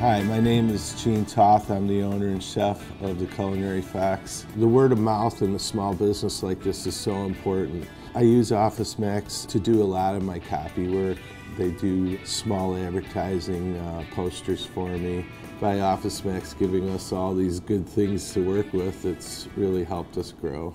Hi, my name is Gene Toth. I'm the owner and chef of the Culinary Fox. The word of mouth in a small business like this is so important. I use Office Max to do a lot of my copy work. They do small advertising uh, posters for me. By Office Max giving us all these good things to work with, it's really helped us grow.